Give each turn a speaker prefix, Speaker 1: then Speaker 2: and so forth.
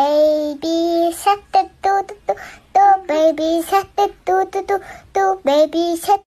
Speaker 1: baby shark do do do do baby shark do do do do baby shark